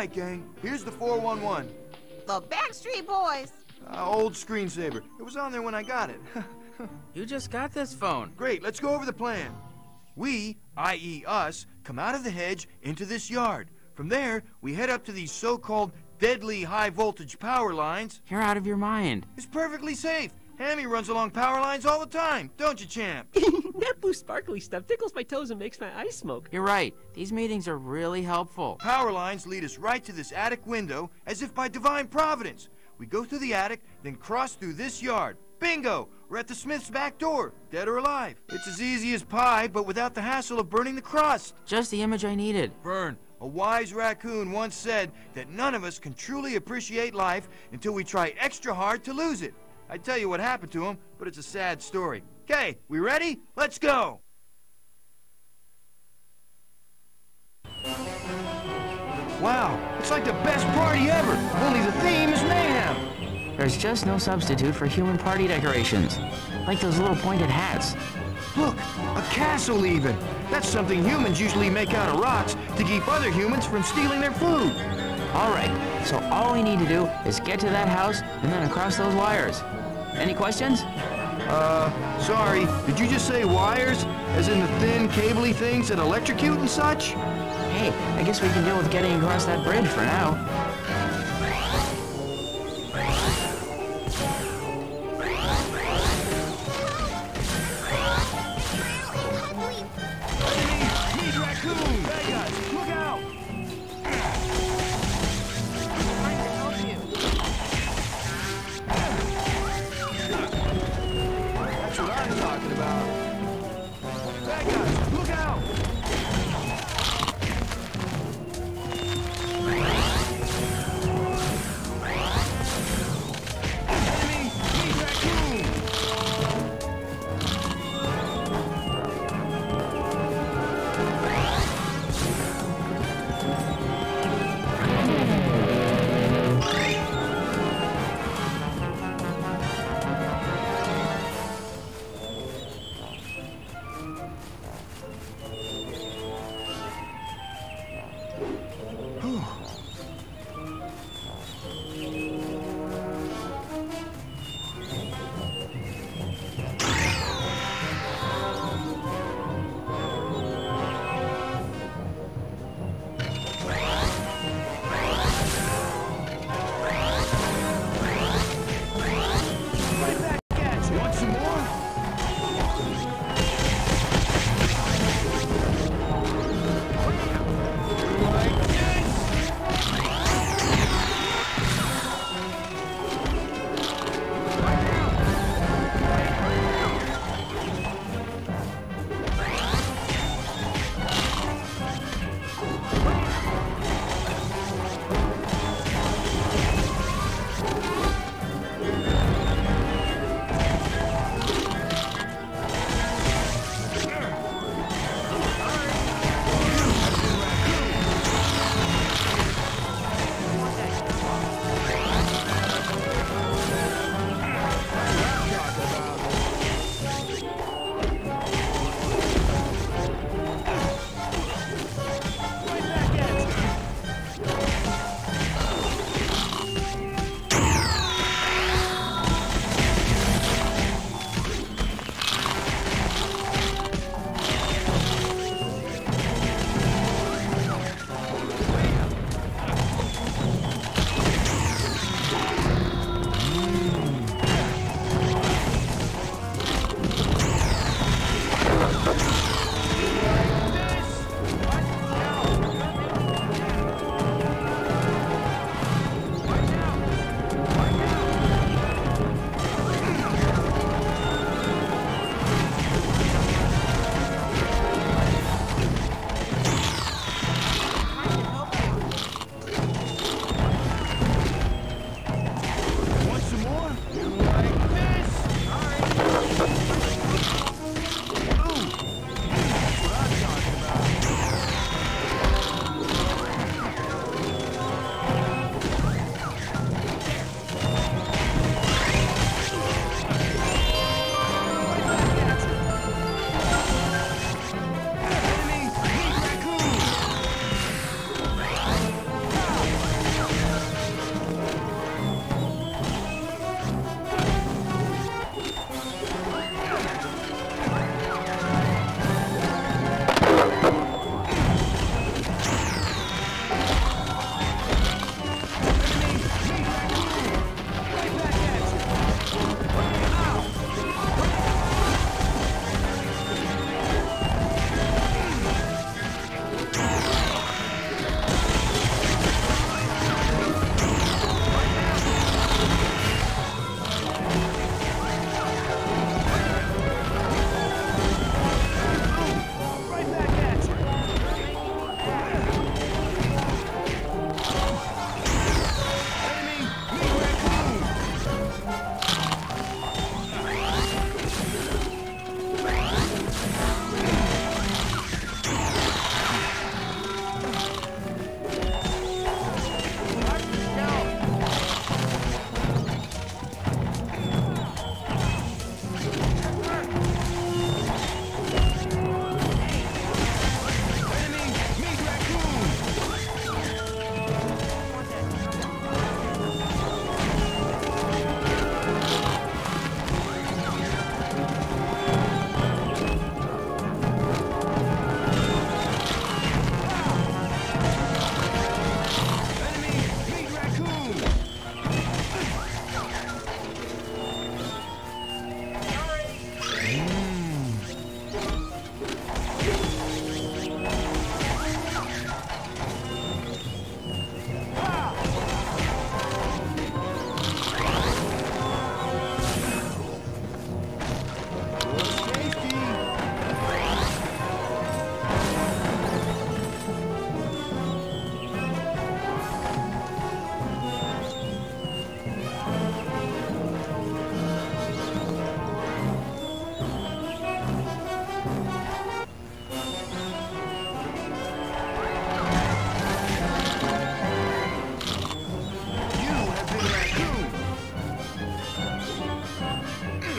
right, gang. Here's the 411. The Backstreet Boys. Uh, old screensaver. It was on there when I got it. You just got this phone. Great, let's go over the plan. We, i.e. us, come out of the hedge into this yard. From there, we head up to these so-called deadly high-voltage power lines. You're out of your mind. It's perfectly safe. Hammy runs along power lines all the time, don't you, champ? that blue sparkly stuff tickles my toes and makes my eyes smoke. You're right. These meetings are really helpful. Power lines lead us right to this attic window as if by divine providence. We go through the attic, then cross through this yard. Bingo! We're at the Smith's back door, dead or alive. It's as easy as pie, but without the hassle of burning the crust. Just the image I needed. Verne, a wise raccoon once said that none of us can truly appreciate life until we try extra hard to lose it. I'd tell you what happened to him, but it's a sad story. Okay, we ready? Let's go! Wow, it's like the best party ever, only the theme is mayhem. There's just no substitute for human party decorations. Like those little pointed hats. Look, a castle even. That's something humans usually make out of rocks to keep other humans from stealing their food. All right, so all we need to do is get to that house and then across those wires. Any questions? Uh, sorry, did you just say wires? As in the thin, cabley things that electrocute and such? Hey, I guess we can deal with getting across that bridge for now.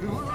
say?